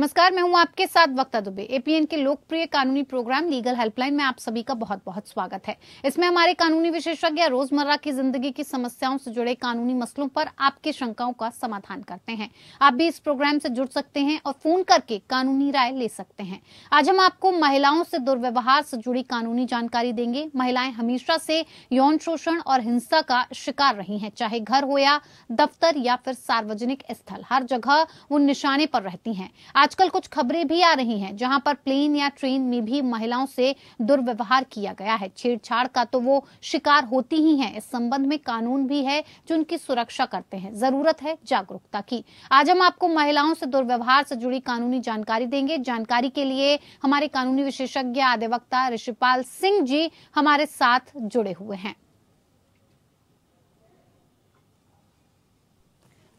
नमस्कार, मैं हूँ आपके साथ वक्ता दुबे। एपीएन के लोकप्रिय कानूनी प्रोग्राम लीगल हेल्पलाइन में आप सभी का बहुत बहुत स्वागत है। इसमें हमारे कानूनी विशेषज्ञ रोज़मर्रा की ज़िंदगी की समस्याओं से जुड़े कानूनी मसलों पर आपकी शंकाओं का समाधान करते हैं। आप भी इस प्रोग्राम से जुड़ सकते हैं और फ़ोन करके कानूनी राय ले सकते हैं। आज हम आपको महिलाओं से दुर्व्यवहार से जुड़ी कानूनी जानकारी देंगे। महिलाएँ हमेशा से यौन शोषण और हिंसा का शिकार रही है, चाहे घर हो या दफ्तर या फिर सार्वजनिक स्थल। हर जगह वो निशाने पर रहती हैं। आजकल कुछ खबरें भी आ रही हैं, जहाँ पर प्लेन या ट्रेन में भी महिलाओं से दुर्व्यवहार किया गया है। छेड़छाड़ का तो वो शिकार होती ही हैं। इस संबंध में कानून भी है जो उनकी सुरक्षा करते हैं। ज़रूरत है जागरूकता की। आज हम आपको महिलाओं से दुर्व्यवहार से जुड़ी कानूनी जानकारी देंगे। जानकारी के लिए हमारे कानूनी विशेषज्ञ, अधिवक्ता ऋषिपाल सिंह जी हमारे साथ जुड़े हुए हैं।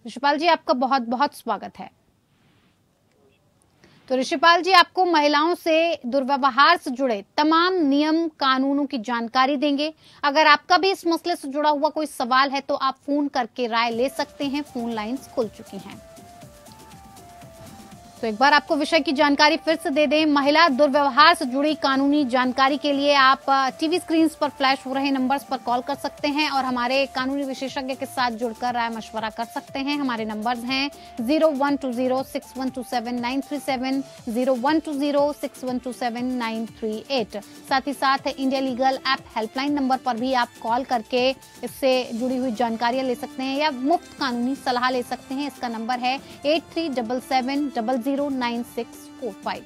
ऋषिपाल जी, आपका बहुत बहुत स्वागत है। तो ऋषिपाल जी, आपको महिलाओं से दुर्व्यवहार से जुड़े तमाम नियम कानूनों की जानकारी देंगे। अगर आपका भी इस मसले से जुड़ा हुआ कोई सवाल है तो आप फ़ोन करके राय ले सकते हैं। फ़ोन लाइंस खुल चुकी हैं। तो एक बार आपको विषय की जानकारी फिर से दे दें। महिला दुर्व्यवहार से जुड़ी कानूनी जानकारी के लिए आप टीवी स्क्रीन पर फ्लैश हो रहे नंबर्स पर कॉल कर सकते हैं और हमारे कानूनी विशेषज्ञ के साथ जुड़कर राय मशवरा कर सकते हैं। हमारे नंबर्स हैं zero one two zero six one two seven nine three seven, zero one two zero six one two seven nine three eight. साथ ही साथ India legal app helpline number पर भी आप कॉल करके इससे जुड़ी हुई जानकारियाँ ले सकते हैं या मुफ़्त कानूनी सलाह ले सकते हैं। इसका नंबर है eight three double seven double zero nine six four five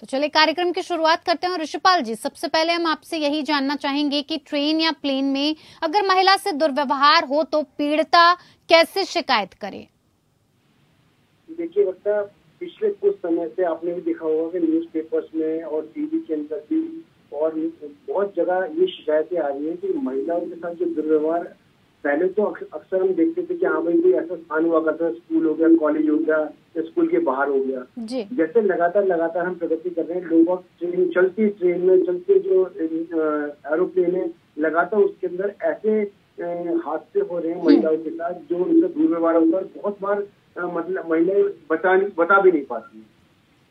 तो चलिए कार्यक्रम की शुरुआत करते हैं। और ऋषिपाल जी, सबसे पहले हम आपसे यही जानना चाहेंगे कि ट्रेन या प्लेन में अगर महिला से दुर्व्यवहार हो तो पीड़िता कैसे शिकायत करे? देखिए पिछले कुछ समय से आपने भी देखा होगा कि न्यूज़पेपर्स में और टीवी के अंदर भी और बहुत जगह ये शिकायतें आ रही है कि महिलाओं के साथ जो दुर्व्यवहार पहले तो अक्सर हम देखते थे कि हाँ भाई कोई ऐसा स्थान हुआ करता स्कूल हो गया कॉलेज हो गया या स्कूल के बाहर हो गया। जैसे लगातार लगातार हम प्रगति कर रहे हैं लोगों ट्रेन चलती ट्रेन में चलते जो एरोप्लेन है लगातार उसके अंदर ऐसे हादसे हो रहे हैं महिलाओं के साथ जो उनका दुर्व्यवहार होता है बहुत बार मतलब महिलाएँ बता बता भी नहीं पाती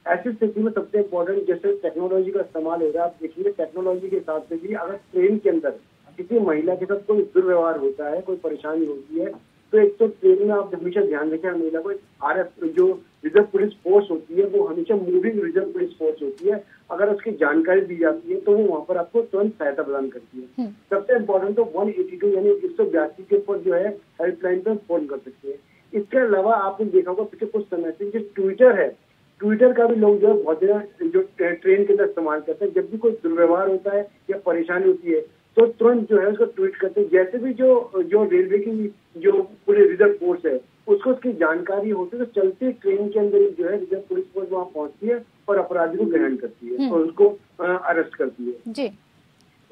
ऐसी स्थिति में सबसे इम्पोर्टेंट जैसे टेक्नोलॉजी का इस्तेमाल हो रहा है आप देखिए टेक्नोलॉजी के हिसाब से भी अगर ट्रेन के अंदर किसी महिला के साथ कोई दुर्व्यवहार होता है कोई परेशानी होती है तो एक तो ट्रेन में आप हमेशा ध्यान रखें महिला को आर एफ़ जो रिज़र्व पुलिस फोर्स होती है वो हमेशा मूविंग रिज़र्व पुलिस फोर्स होती है। अगर उसकी जानकारी दी जाती है तो वो वहाँ पर आपको तुरंत सहायता प्रदान करती है। सबसे इम्पोर्टेंट तो वन एटी टू यानी एक सौ बयासी के ऊपर जो है हेल्पलाइन पर फ़ोन कर सकते हैं। इसके अलावा आपने देखा होगा पिछले कुछ समय से जो ट्विटर है ट्विटर का भी लोग जो है बहुत ज़्यादा जो ट्रेन के अंदर इस्तेमाल करते हैं। जब भी कोई दुर्व्यवहार होता है या परेशानी होती है तो तुरंत जो है उसको ट्वीट करते हैं। जैसे भी जो जो रेलवे की जो पूरे रिज़र्व फोर्स है उसको उसकी जानकारी होती है तो चलती ट्रेन के अंदर जो है रिज़र्व पुलिस फोर्स वहाँ पहुँचती है और अपराधी को ग्रहण करती है और उसको अरेस्ट करती है। जी।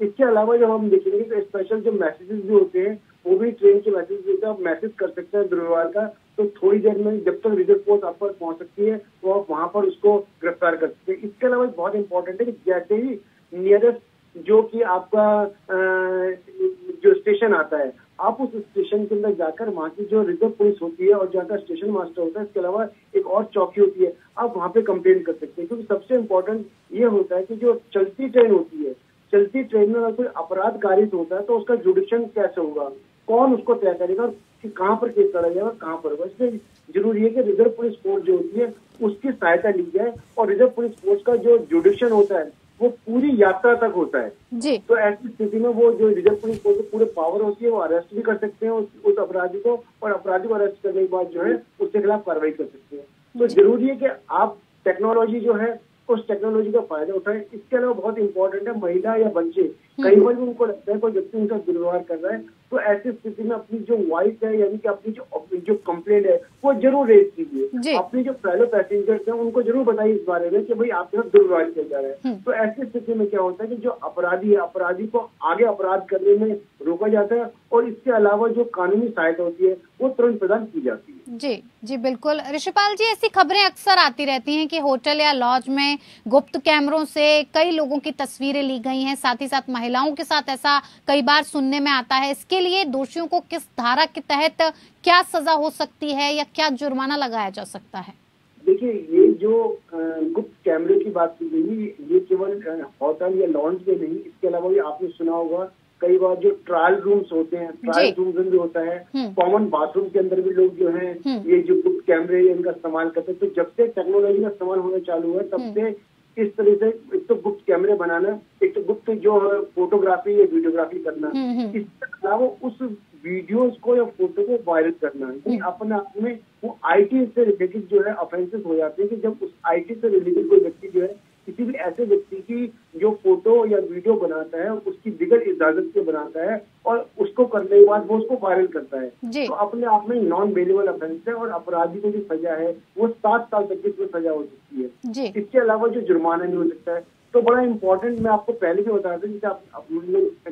इसके अलावा जब हम देखेंगे तो स्पेशल जो मैसेजेस भी होते हैं वो भी ट्रेन के मैसेज होते आप मैसेज कर सकते हैं दुर्व्यवहार का तो थोड़ी देर में जब तक रिज़र्व फोर्स आप पर पहुँच सकती है तो आप वहाँ पर उसको गिरफ़्तार कर सकते हैं। इसके अलावा बहुत इंपॉर्टेंट है कि जैसे ही नियरेस्ट जो कि आपका जो स्टेशन आता है, आप उस स्टेशन के अंदर जाकर वहाँ की जो रिज़र्व पुलिस होती है और जहाँ का स्टेशन मास्टर होता है, इसके अलावा एक और चौकी होती है, आप वहाँ पे कंप्लेन कर सकते हैं। क्योंकि सबसे इम्पोर्टेंट ये होता है कि जो चलती ट्रेन होती है, चलती ट्रेन में अगर कोई अपराध कारित होता है तो उसका जुडिशन कैसे होगा? कौन उसको तय करेगा कि कहाँ पर केस लड़ा जाएगा कहाँ पर होगा। इसलिए ज़रूरी है कि रिज़र्व पुलिस फोर्स जो होती है उसकी सहायता ली जाए और रिज़र्व पुलिस फोर्स का जो जुडिक्शन होता है वो पूरी यात्रा तक होता है। जी। तो ऐसी स्थिति में वो जो रिज़र्व पुलिस फोर्स पूरे पावर होती है वो अरेस्ट भी कर सकते हैं उस, उस अपराधी को और अपराधी को अरेस्ट करने के बाद जो है उसके खिलाफ कार्रवाई कर सकते हैं। तो ज़रूरी है कि आप टेक्नोलॉजी जो है उस टेक्नोलॉजी का फ़ायदा उठाए। इसके अलावा बहुत इंपॉर्टेंट है महिला या बच्चे कई बार भी उनको लगता है कोई व्यक्ति उनका दुर्व्यवहार कर रहा है तो ऐसी स्थिति में अपनी जो वाइफ है यानी कि अपनी जो जो कंप्लेंट है वो ज़रूर रेज कीजिए अपने जो फेलो पैसेंजर्स हैं उनको ज़रूर बताइए इस बारे में कि भाई आपके साथ दुर्व्यवहार किया जा रहा है। तो ऐसी स्थिति में क्या होता है कि जो अपराधी है अपराधी को आगे अपराध करने में रोका जाता है और इसके अलावा जो कानूनी सहायता होती है वो तुरंत प्रदान की जाती है। जी जी बिल्कुल। ऋषिपाल जी ऐसी खबरें अक्सर आती रहती हैं कि होटल या लॉज में गुप्त कैमरों से कई लोगों की तस्वीरें ली गई हैं। साथ ही साथ महिलाओं के साथ ऐसा कई बार सुनने में आता है। इसके लिए दोषियों को किस धारा के तहत क्या सजा हो सकती है या क्या जुर्माना लगाया जा सकता है देखिए ये जो गुप्त कैमरे की बात की गई ये केवल होटल या लॉन्च में नहीं इसके अलावा भी आपने सुना होगा कई बार जो ट्रायल रूम्स होते हैं ट्रायल रूम्स में भी होता है कॉमन हम्म। बाथरूम के अंदर भी लोग जो है हम्म। ये जो गुप्त कैमरे इनका इस्तेमाल करते हैं तो जब से टेक्नोलॉजी का इस्तेमाल होना चालू हुआ तब हम्म। से इस तरह से एक तो गुप्त कैमरे बनाना एक तो गुप्त जो फोटोग्राफी या वीडियोग्राफी करना। इसके अलावा उस वीडियोस को या फ़ोटो को वायरल करना। यानी अपने आप में वो आईटी से रिलेटेड जो है ऑफेंसेस हो जाते हैं कि जब उस आईटी से रिलेटेड कोई व्यक्ति जो है किसी भी ऐसे व्यक्ति की जो फ़ोटो या वीडियो बनाता है उसकी बिगड़ इजाज़त से बनाता है और उसको करने के बाद वो उसको वायरल करता है। तो अपने आप में नॉन बेलेबल अफेंस है और अपराधी को जो सजा है वो सात साल तक की इसमें सजा हो सकती है। इसके अलावा जो जुर्माना भी हो सकता है। तो बड़ा इंपॉर्टेंट मैं आपको पहले भी बता था जैसे आप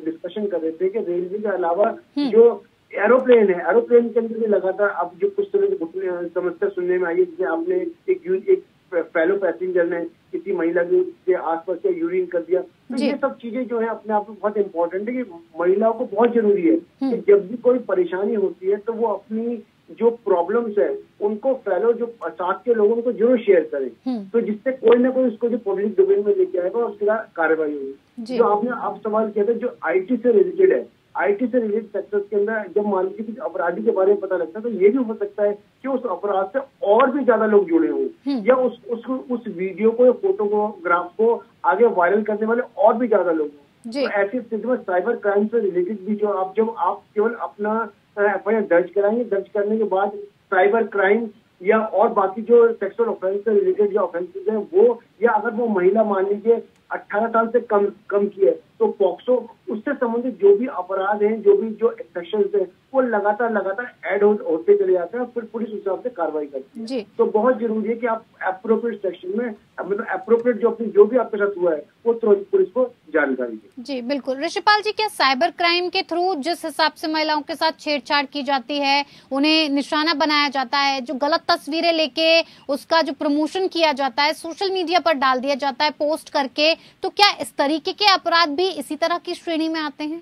डिस्कशन कर रहे थे कि रेलवे के अलावा हम्म। जो एरोप्लेन है एरोप्लेन के अंदर भी लगातार अब जो कुछ समय समस्या सुनने में आई है जिसे आपने एक एक फेलो पैसेंजर ने किसी महिला के आसपास से यूरिन कर दिया। तो ये सब चीज़ें जो है अपने आप में बहुत इंपॉर्टेंट है कि महिलाओं को बहुत ज़रूरी है कि हम्म। जब भी कोई परेशानी होती है तो वो अपनी जो प्रॉब्लम्स है उनको फैलो जो साथ के लोगों को ज़रूर शेयर करें। हम्म। तो जिससे कोई ना कोई उसको जो पब्लिक डोमेन में लेके आएगा उसके बाद कार्रवाई होगी। जो। आपने आप सवाल किया था जो आईटी से रिलेटेड है आईटी से रिलेटेड सेक्टर्स के अंदर जब मान लीजिए कुछ अपराधी के बारे में पता लगता है तो ये भी हो सकता है कि उस अपराध से और भी ज़्यादा लोग जुड़े हों। हम्म। या उस उस उस वीडियो को या फोटोग्राफ को आगे वायरल करने वाले और भी ज़्यादा लोग हों। तो ऐसी स्थिति में साइबर क्राइम से रिलेटेड भी जो आप जब आप केवल अपना एफ़ दर्ज कराएँगे दर्ज करने के बाद साइबर क्राइम या और बाकी जो सेक्सुअल ऑफेंस से रिलेटेड जो ऑफेंसेज है वो या अगर वो महिला मान लीजिए अट्ठारह साल से कम कम की है तो पॉक्सो उससे संबंधित जो भी अपराध हैं जो भी जो सेक्शन है वो लगातार लगातार एड हो, होते चले जाते हैं फिर पुलिस उस हिसाब से कार्रवाई करती है। तो बहुत ज़रूरी है कि आप अप्रोप्रिएट सेक्शन में मतलब अप्रोप्रिएट जो अपनी जो भी आपके साथ हुआ है वो तुरंत पुलिस को जानकारी दे। जी बिल्कुल। ऋषिपाल जी क्या साइबर क्राइम के थ्रू जिस हिसाब से महिलाओं के साथ छेड़छाड़ की जाती है उन्हें निशाना बनाया जाता है जो गलत तस्वीरें लेके उसका जो प्रमोशन किया जाता है सोशल मीडिया पर डाल दिया जाता है पोस्ट करके। तो क्या इस तरीके के अपराध भी इसी तरह की श्रेणी में आते हैं?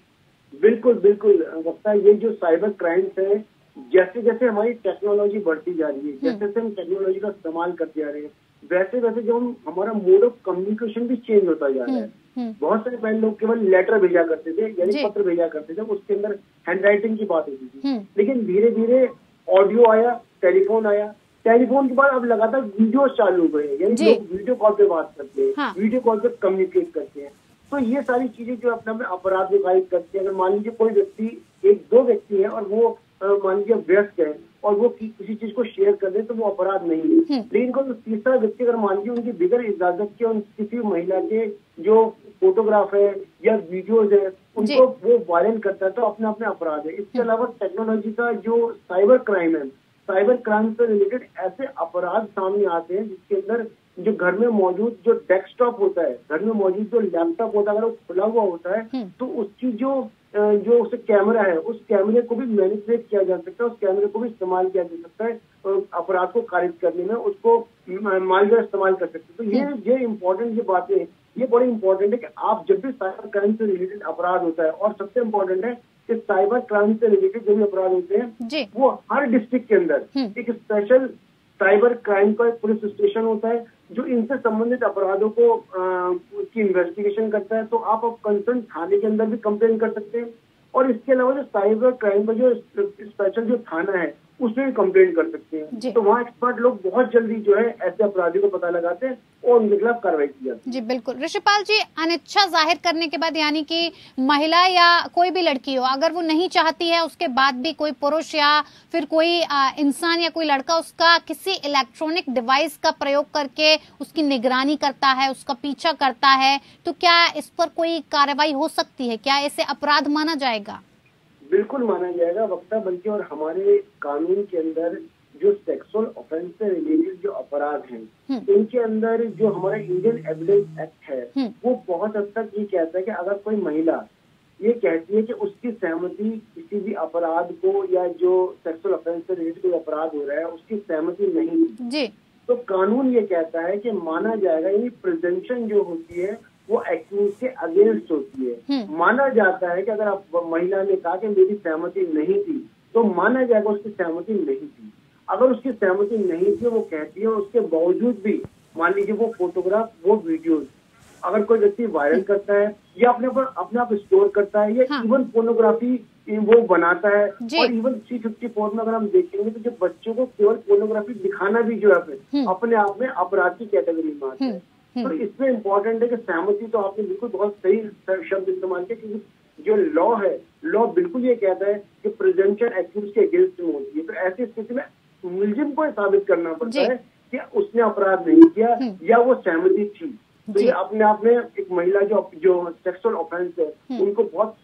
बिल्कुल बिल्कुल। वक्ता ये जो साइबर क्राइम्स है जैसे जैसे हमारी टेक्नोलॉजी बढ़ती जा रही है हम्म। जैसे जैसे हम टेक्नोलॉजी का इस्तेमाल करते जा रहे हैं वैसे वैसे जो हम हमारा मोड ऑफ़ कम्युनिकेशन भी चेंज होता जा रहा है। हम्म, हम्म। बहुत सारे पहले लोग केवल लेटर भेजा करते थे यानी पत्र भेजा करते थे उसके अंदर हैंड राइटिंग की बात होती थी। लेकिन धीरे धीरे ऑडियो आया टेलीफोन आया टेलीफोन के बाद अब लगातार वीडियो चालू हो गए यानी लोग वीडियो कॉल पे बात करते हैं हाँ। वीडियो कॉल पे कम्युनिकेट करते हैं तो ये सारी चीज़ें जो अपने में अपराध विकासित करती है अगर मान लीजिए कोई व्यक्ति एक दो व्यक्ति है और वो मान लीजिए व्यस्त है और वो कि, किसी चीज़ को शेयर कर दे तो वो अपराध नहीं है हम्म। लेकिन को तो तीसरा व्यक्ति अगर मान लीजिए उनकी बिगर इजाज़त के उन किसी महिला के जो फोटोग्राफ है या वीडियोज़ है उनको वो वायरल करता है तो अपने अपने अपराध है इसके हम्म। अलावा टेक्नोलॉजी का जो साइबर क्राइम है साइबर क्राइम से रिलेटेड ऐसे अपराध सामने आते हैं जिसके अंदर जो घर में मौजूद जो डेस्कटॉप होता है घर में मौजूद जो लैपटॉप होता है अगर वो खुला हुआ होता है हम्म। तो उसकी जो जो उसे कैमरा है उस कैमरे को भी मैनिपुलेट किया जा सकता है उस कैमरे को भी इस्तेमाल किया जा सकता है अपराध को खारिज करने में उसको मालवेयर इस्तेमाल कर सकते हैं तो ये हम्म। ये इम्पोर्टेंट ये बातें ये बड़ी इंपॉर्टेंट है कि आप जब भी साइबर क्राइम से रिलेटेड अपराध होता है और सबसे इम्पोर्टेंट है कि साइबर क्राइम से रिलेटेड जो भी अपराध होते हैं वो हर डिस्ट्रिक्ट के अंदर हम्म। एक स्पेशल साइबर क्राइम का एक पुलिस स्टेशन होता है जो इनसे संबंधित अपराधों को उसकी इन्वेस्टिगेशन करता है। तो आप अब कंसर्न थाने के अंदर भी कंप्लेन कर सकते हैं। और इसके अलावा जो साइबर क्राइम का जो स्पेशल जो थाना है उसमें भी कंप्लेन कर सकते हैं। तो वहाँ एक्सपर्ट लोग बहुत जल्दी जो है ऐसे अपराधी को पता लगाते हैं और उनके खिलाफ कार्रवाई की जाती है। जी बिल्कुल। ऋषिपाल जी अनिच्छा ज़ाहिर करने के बाद यानी कि महिला या कोई भी लड़की हो अगर वो नहीं चाहती है उसके बाद भी कोई पुरुष या फिर कोई इंसान या कोई लड़का उसका किसी इलेक्ट्रॉनिक डिवाइस का प्रयोग करके उसकी निगरानी करता है उसका पीछा करता है तो क्या इस पर कोई कार्रवाई हो सकती है? क्या इसे अपराध माना जाएगा? बिल्कुल माना जाएगा वक्ता बल्कि और हमारे कानून के अंदर जो सेक्सुअल ऑफेंस से रिलेटेड जो अपराध हैं हम्म। इनके अंदर जो हमारा इंडियन एविडेंस एक्ट है हम्म। वो बहुत हद तक ये कहता है कि अगर कोई महिला ये कहती है कि उसकी सहमति किसी भी अपराध को या जो सेक्सुअल ऑफेंस से रिलेटेड कोई अपराध हो रहा है उसकी सहमति नहीं जी तो कानून ये कहता है कि माना जाएगा यानी प्रेजेंशन जो होती है वो एक्यूज के अगेंस्ट होती है हम्म। माना जाता है कि अगर आप महिला ने कहा कि मेरी सहमति नहीं थी तो माना जाएगा उसकी सहमति नहीं थी अगर उसकी सहमति नहीं थी वो कहती है उसके बावजूद भी मान लीजिए वो फोटोग्राफ वो वीडियोज़ अगर कोई व्यक्ति वायरल करता है या अपने पर अपने आप स्टोर करता है या हाँ। इवन पोर्नोग्राफी वो बनाता है और इवन सी फिफ्टी फोर में अगर हम देखेंगे तो जो बच्चों को केवल पोर्नोग्राफी दिखाना भी जो है हम्म। अपने आप में अपराध की कैटेगरी में आता है हम्म, तो इसमें इम्पोर्टेंट है कि सहमति तो आपने बिल्कुल बहुत सही शब्द इस्तेमाल किया क्योंकि जो लॉ है लॉ बिल्कुल ये कहता है कि प्रेजेंशन एक्यूज के अगेंस्ट में होती है। तो ऐसी स्थिति में मुलजिम को साबित करना पड़ता है कि उसने अपराध नहीं किया हम्म। या वो सहमति थी। तो ये अपने आप में एक महिला जो जो सेक्सुअल ऑफेंस है हम्म। उनको बहुत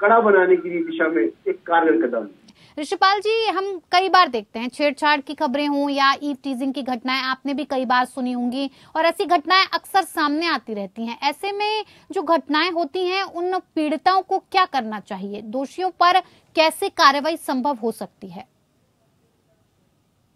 कड़ा बनाने की दिशा में एक कारगर कदम है। ऋषिपाल जी हम कई बार देखते हैं छेड़छाड़ की खबरें हों या ईव टीजिंग की घटनाएँ आपने भी कई बार सुनी होंगी और ऐसी घटनाएँ अक्सर सामने आती रहती हैं। ऐसे में जो घटनाएँ होती हैं उन पीड़िताओं को क्या करना चाहिए? दोषियों पर कैसे कार्रवाई संभव हो सकती है?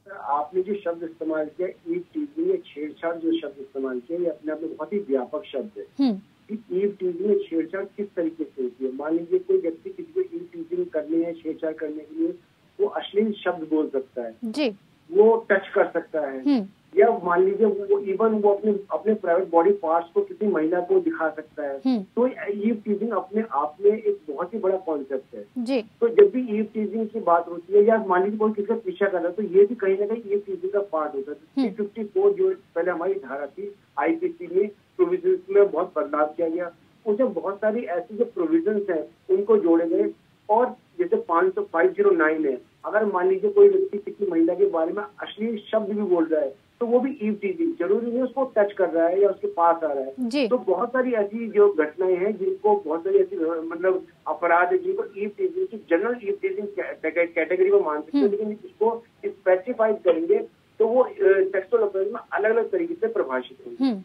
आपने जो शब्द इस्तेमाल किया ईव टीजिंग या छेड़छाड़ जो शब्द इस्तेमाल किया ये अपने आप में बहुत ही व्यापक शब्द है। हम्म। कि ईव टीजिंग में छेड़छाड़ किस तरीके से होती है? मान लीजिए कोई व्यक्ति किसी को ईव टीजिंग करने या छेड़छाड़ करने के लिए वो अश्लील शब्द बोल सकता है। जी। वो टच कर सकता है। हम्म। या मान लीजिए वो इवन वो अपने अपने प्राइवेट बॉडी पार्ट्स को किसी महिला को दिखा सकता है। हम्म। तो ईव टीजिंग अपने आप में एक बहुत ही बड़ा कॉन्सेप्ट है। जी। तो जब भी ईव टीजिंग की बात होती है या मान लीजिए कोई किसी का पीछा कर रहा है तो ये भी कहीं ना कहीं ईव टीजिंग का पार्ट होता है। थ्री। फिफ्टी फोर जो पहले हमारी धारा थी आईपीसी में प्रोविज़न में बहुत बदलाव किया गया। उसमें बहुत सारी ऐसी जो प्रोविज़न है उनको जोड़े गए। और जैसे पाँच सौ फाइव ज़ीरो नाइन है अगर मान लीजिए कोई व्यक्ति किसी महिला के बारे में अश्लील शब्द भी बोल रहा है तो वो भी ईव टीजिंग ज़रूरी नहीं उसको टच कर रहा है या उसके पास आ रहा है। तो बहुत सारी ऐसी जो घटनाएँ हैं जिनको बहुत सारी ऐसी मतलब अपराध है जिनको ईव टीजिंग की जनरल ईव टीजिंग कैटेगरी में मान सकते हैं हम्म। लेकिन इसको स्पेसिफाइड करेंगे तो वो सेक्सुअल ऑफेंस में अलग अलग तरीके से प्रभाषित होंगे। हम्म।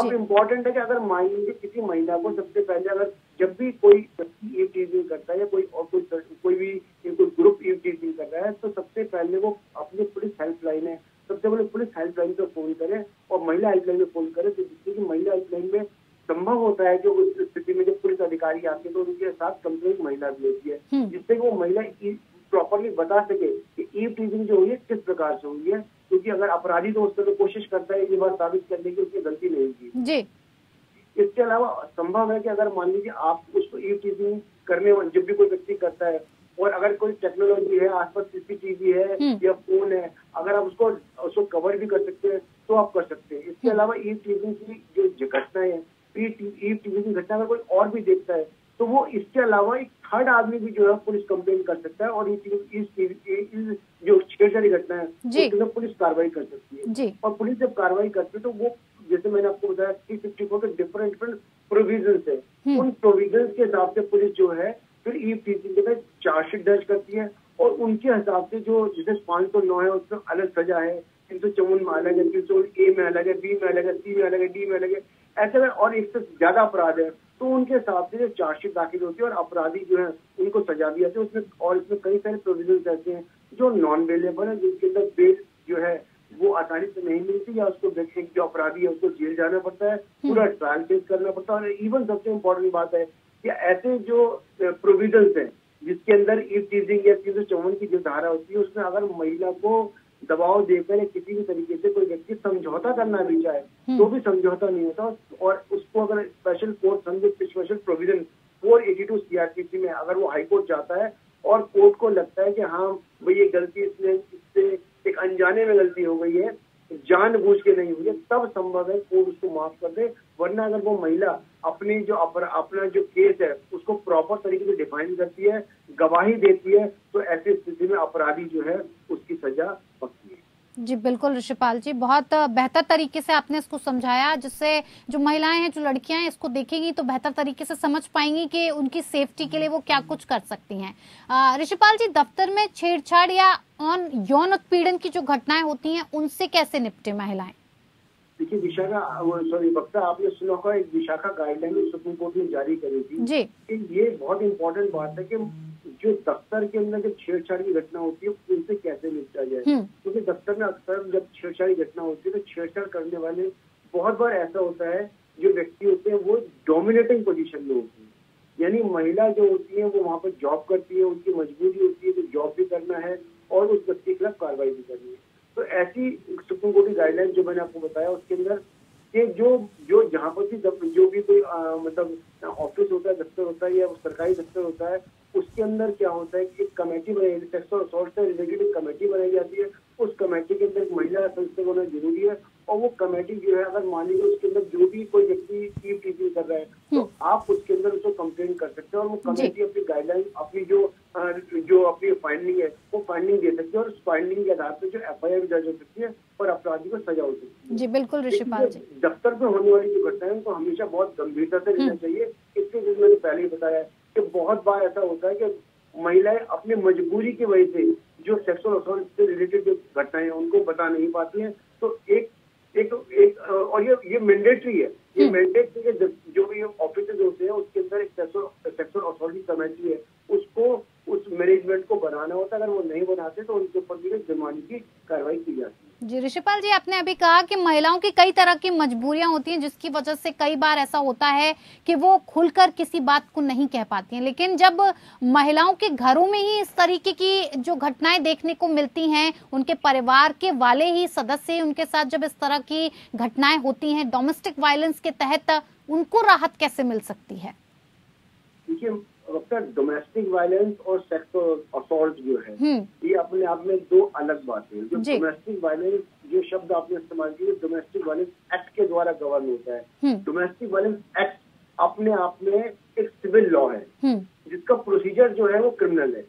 अब इम्पोर्टेंट है कि अगर लीजिए किसी महिला को सबसे पहले अगर जब भी कोई व्यक्ति ईव टीजिंग करता है या कोई और कोई कोई भी कोई ग्रुप ईव टीजिंग कर रहा है तो सबसे पहले वो अपनी पुलिस हेल्पलाइन है। सबसे पहले पुलिस हेल्पलाइन पे फ़ोन करे और महिला हेल्पलाइन पे फ़ोन करे तो जिससे कि महिला हेल्पलाइन में संभव होता है कि उस स्थिति में जब पुलिस अधिकारी आते हैं तो उनके साथ कम से कम महिला भी होती है। हम्म। जिससे कि वो महिला प्रॉपरली बता सके कि ईव टीजिंग जो हुई है किस प्रकार से हुई है। क्योंकि अगर अपराधी तो उस तो कोशिश करता है ये बात साबित करने की उसकी गलती नहीं की जी इसके अलावा संभव है कि अगर मान लीजिए आप उसको ईव टीजिंग करने जब भी कोई व्यक्ति करता है और अगर कोई टेक्नोलॉजी है आसपास सीसीटीवी है हम्म। या फ़ोन है अगर आप उसको उसको कवर भी कर सकते हैं तो आप कर सकते हैं इसके हम्म। अलावा ई टीजिंग की जो घटनाएँ हैं ईव टीजिंग की घटना अगर कोई और भी देखता है तो वो इसके अलावा एक थर्ड आदमी भी जो है पुलिस कंप्लेन कर सकता है और इस इस- इस जो छेड़छाड़ी घटना है। उसमें पुलिस कार्रवाई कर सकती है। जी। और पुलिस जब कार्रवाई करती है तो वो जैसे मैंने आपको बताया थ्री फिफ्टी फोर के डिफरेंट डिफरेंट प्रोविज़न है। उन प्रोविज़न के हिसाब से पुलिस जो है फिर ई टीचिंग के तहत चार्जशीट दर्ज करती है और उनके हिसाब से जो जैसे पाँच सौ नौ है उसमें अलग सजा है। तीन सौ चौवन में अलग है तीन सौ ए में अलग है बी में अलग है सी में अलग है डी में अलग है। ऐसे में और एक से ज़्यादा अपराध है। तो उनके हिसाब से जो चार्जशीट दाखिल होती है और अपराधी जो है उनको सजा दी जाती है। उसमें और इसमें कई सारे प्रोविज़न ऐसे हैं जो नॉन बेलेबल है जिनके अंदर बेल जो है वो आसानी से नहीं मिलती या उसको व्यक्ति जो अपराधी है उसको जेल जाना पड़ता है पूरा ट्रायल फेस करना पड़ता है। और इवन सबसे इम्पोर्टेंट बात है कि ऐसे जो प्रोविज़न है जिसके अंदर ईव टीजिंग या तीन सौ चौवन की जो धारा होती है उसमें अगर महिला को दबाव देकर या किसी भी तरीके से कोई व्यक्ति समझौता करना भी चाहे तो भी समझौता नहीं होता। और उसको अगर स्पेशल कोर्ट समझे special provision four eighty two CrPC में अगर वो हाई कोर्ट जाता है और कोर्ट को लगता है कि हाँ भाई ये गलती इसने इससे एक अनजाने में गलती हो गई है जानबूझ के नहीं हुई है तब संभव है कोर्ट उसको माफ़ कर दे। वरना अगर वो महिला अपनी जो अपर, अपना जो केस है उसको प्रॉपर तरीके से डिफाइन करती है गवाही देती है तो ऐसी स्थिति में अपराधी जो है उसकी सजा पक्की है। जी बिल्कुल ऋषिपाल जी बहुत बेहतर तरीके से आपने इसको समझाया जिससे जो महिलाएँ हैं जो लड़कियाँ हैं इसको देखेंगी तो बेहतर तरीके से समझ पाएँगी कि उनकी सेफ्टी के लिए वो क्या कुछ कर सकती हैं। ऋषिपाल जी दफ्तर में छेड़छाड़ या ऑन यौन उत्पीड़न की जो घटनाएँ होती हैं उनसे कैसे निपटे महिलाएँ? देखिए विशाखा सॉरी वक्ता आपने सुना होगा एक विशाखा गाइडलाइन सुप्रीम कोर्ट ने जारी करी थी। जी। कि ये बहुत इंपॉर्टेंट बात है कि जो दफ्तर के अंदर जब छेड़छाड़ की घटना होती है उनसे कैसे निपटा जाए? हम्म। क्योंकि दफ्तर में अक्सर जब छेड़छाड़ की घटना होती है तो छेड़छाड़ करने वाले बहुत बार ऐसा होता है जो व्यक्ति होते हैं वो डोमिनेटिंग पोजिशन में होती है। यानी महिला जो होती है वो वहाँ पर जॉब करती है उनकी मजबूरी होती है तो जॉब भी करना है और उस व्यक्ति के खिलाफ कार्रवाई भी करनी है। तो ऐसी सुप्रीम कोर्ट की गाइडलाइन जो मैंने आपको बताया, उसके अंदर कि जो जो जहाँ पर भी जो भी कोई मतलब ऑफ़िस होता है, दफ्तर होता है या सरकारी दफ्तर होता है, उसके अंदर क्या होता है कि एक कमेटी बनाई जाती सेक्सुअल असॉल्ट से रिलेटेड एक कमेटी बनाई जाती है। उस कमेटी के अंदर एक महिला सदस्य होना ज़रूरी है। और वो कमेटी जो है अगर मान लीजिए उसके अंदर जो भी कोई व्यक्ति टीम टीचिंग कर रहा है तो हम्म। आप उसके अंदर उसको कंप्लेन कर सकते हैं और वो कमेटी अपनी गाइडलाइन अपनी जो जो अपनी फाइंडिंग है वो फाइंडिंग दे सकती है और उस फाइंडिंग के आधार पर जो एफ़ आई आर दर्ज हो सकती है और अपराधी को सजा हो सकती है। जी बिल्कुल ऋषिपाल जी। दफ्तर में होने वाली जो घटनाएँ उनको हमेशा बहुत गंभीरता से लेना हम्म। चाहिए। इसके लिए मैंने पहले ही बताया कि बहुत बार ऐसा होता है कि महिलाएँ अपनी मजबूरी की वजह से जो सेक्सुअल असॉल्ट से रिलेटेड जो घटनाएँ हैं उनको बता नहीं पाती हैं। तो एक एक एक और ये ये मैंडेटरी है ये मैंडेटरी हम्म। है जो भी ऑफिसर्स होते हैं उसके अंदर एक सेक्टर अथॉरिटी कमेटी है उसको उस मैनेजमेंट को बनाना होता है। अगर वो नहीं बनाते तो उनके ऊपर भी जुर्माने की कार्रवाई की जाती है। जी ऋषिपाल जी आपने अभी कहा कि महिलाओं की कई तरह की मजबूरियाँ होती हैं जिसकी वजह से कई बार ऐसा होता है कि वो खुलकर किसी बात को नहीं कह पाती हैं। लेकिन जब महिलाओं के घरों में ही इस तरीके की जो घटनाएँ देखने को मिलती हैं उनके परिवार के वाले ही सदस्य उनके साथ जब इस तरह की घटनाएँ होती हैं डोमेस्टिक वायलेंस के तहत उनको राहत कैसे मिल सकती है? देखिए डॉक्टर डोमेस्टिक वायलेंस और सेक्सुअल असॉल्ट जो है हम्म। ये अपने आप में दो अलग बातें हैं। जो डोमेस्टिक वायलेंस जो शब्द आपने इस्तेमाल किया डोमेस्टिक वायलेंस एक्ट के द्वारा गवर्न होता है। डोमेस्टिक वायलेंस एक्ट अपने आप में एक सिविल लॉ है। हम्म। जिसका प्रोसीजर जो है वो क्रिमिनल है।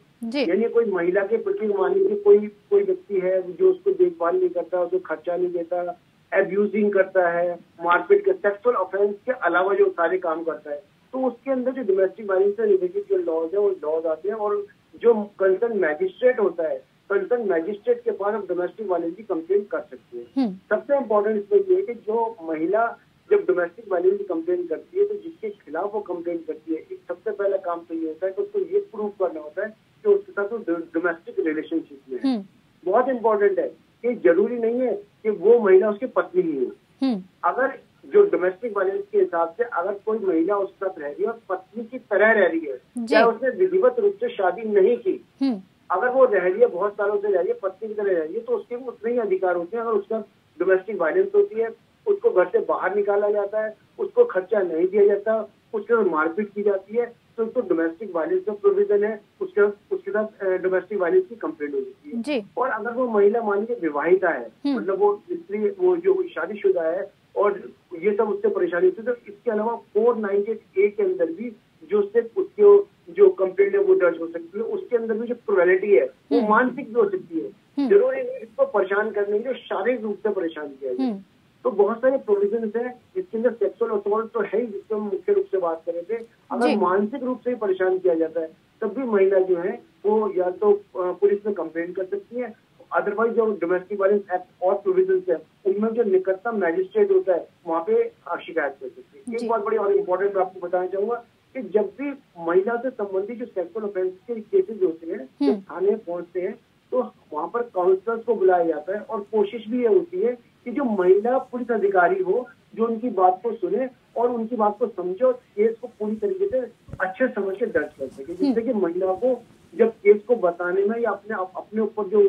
यानी कोई महिला के प्रति मान लीजिए कोई कोई व्यक्ति है जो उसको देखभाल नहीं करता उसको खर्चा नहीं देता एब्यूजिंग करता है मारपीट के सेक्सुअल ऑफेंस के अलावा जो सारे काम करता है तो उसके अंदर जो डोमेस्टिक वायलेंस से रिलेटेड जो लॉज है वो लॉज आते हैं और जो कंसर्न मैजिस्ट्रेट होता है कंसर्न मैजिस्ट्रेट के पास हम डोमेस्टिक वायलेंस की कंप्लेन कर सकते हैं हम्म। सबसे इम्पोर्टेंट इसमें ये है कि जो महिला जब डोमेस्टिक वायलेंस की कंप्लेन करती है तो जिसके खिलाफ वो कंप्लेन करती है एक सबसे पहला काम तो ये होता है कि उसको ये प्रूव करना होता है कि उसके साथ वो डोमेस्टिक रिलेशनशिप में है हम्म। बहुत इंपॉर्टेंट है कि ज़रूरी नहीं है कि वो महिला उसकी पत्नी ही हो हम्म। अगर जो डोमेस्टिक वायलेंस के हिसाब से अगर कोई महिला उसके साथ रह रही है और पत्नी की तरह रह रही है चाहे उसने विधिवत रूप से शादी नहीं की हम्म। अगर वो रह रही है बहुत सालों से रह रही है पत्नी की तरह रह रही है तो उसके उतने ही अधिकार होते हैं अगर उसका डोमेस्टिक वायलेंस होती है उसको घर से बाहर निकाला जाता है उसको खर्चा नहीं दिया जाता उसके साथ मारपीट की जाती है तो उसको डोमेस्टिक वायलेंस का प्रोविज़न है उसके उसके साथ डोमेस्टिक वायलेंस की कंप्लेंट हो जाती है और अगर वो महिला मान लीजिए विवाहिता है हम्म। मतलब वो स्त्री वो जो शादीशुदा है और ये सब उससे परेशानी होती है तो इसके अलावा फोर नाइनटी ए के अंदर भी जो सिर्फ़ उसके जो कंप्लेंट है वो दर्ज हो सकती है उसके अंदर भी जो क्रुएलिटी है वो हम्म। मानसिक भी हो सकती है हम्म। ज़रूर इसको परेशान करने के लिए शारीरिक रूप से परेशान किया जाए हम्म। तो बहुत सारे प्रोविज़न है जिसके अंदर सेक्सुअल असोल्ट तो है ही जिसको हम मुख्य रूप से बात कर रहे थे अगर मानसिक रूप से ही परेशान किया जाता है तब भी महिला जो है वो या तो पुलिस में कंप्लेन कर सकती है अदरवाइज़ जो डोमेस्टिक वायलेंस एक्ट और प्रोविज़न है उनमें जो निकटतम मैजिस्ट्रेट होता है वहाँ पे आप शिकायत कर सकते हैं। एक बहुत बड़ी और इम्पोर्टेंट मैं आपको बताना चाहूँगा कि जब भी महिला से संबंधित जो सेक्सुअल ऑफेंस के केसेस होते हैं हम्म। जब थाने पहुँचते हैं तो वहाँ पर काउंसलर्स को बुलाया जाता है और कोशिश भी ये होती है कि जो महिला पुलिस अधिकारी हो जो उनकी बात को सुने और उनकी बात को समझे और केस को पूरी तरीके से अच्छे समझ के दर्ज कर सके जिससे कि महिला को जब केस को बताने में या अपने अपने ऊपर जो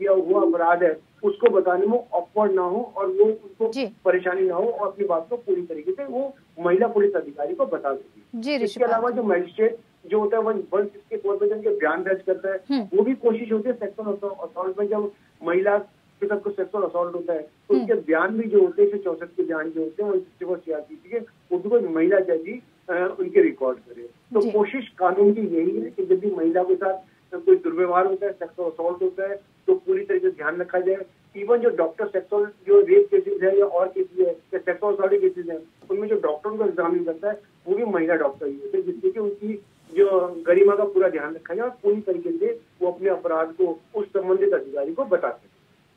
किया हुआ अपराध है उसको बताने में ऑकवर्ड ना हो और वो उनको परेशानी ना हो और अपनी बात को पूरी तरीके से वो महिला पुलिस अधिकारी को बता सके इसके अलावा जो मजिस्ट्रेट जो होता है वो वन के फोर पर के बयान दर्ज करता है हम्म। वो भी कोशिश होती है सेक्सुअल असॉल्ट में जब महिला के साथ कुछ सेक्सुअल असॉल्ट होता है तो उसके हम्म। बयान भी जो होते हैं चौसठ के बयान जो होते हैं वन सिक्सटी फोर सीआरपीसी के कोई महिला जज ही उनके रिकॉर्ड करे तो कोशिश कानून की यही है कि जब भी महिला के साथ कोई दुर्व्यवहार होता है सेक्सुअल असॉल्ट होता है तो पूरी तरीके से ध्यान रखा जाए। इवन जो डॉक्टर सेक्सुअल जो रेप केसेज है या और केसेज है, या सेक्सुअल असॉल्ट केसेज है, उनमें जो डॉक्टर का एग्जामिन करता है, वो भी महिला डॉक्टर ही होते हैं, जिससे की उनकी जो गरिमा का पूरा ध्यान रखा जाए और पूरी तरीके से वो अपने अपराध को, उस संबंधित अधिकारी को बता सके।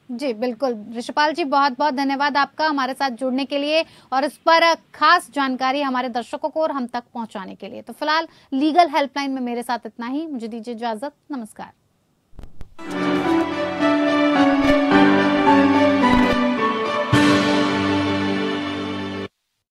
जी, बिल्कुल। ऋषपाल जी बहुत बहुत धन्यवाद आपका हमारे साथ जुड़ने के लिए और इस पर खास जानकारी हमारे दर्शकों को और हम तक पहुँचाने के लिए। तो फ़िलहाल लीगल हेल्पलाइन में मेरे साथ इतना ही। मुझे दीजिए इजाज़त। नमस्कार।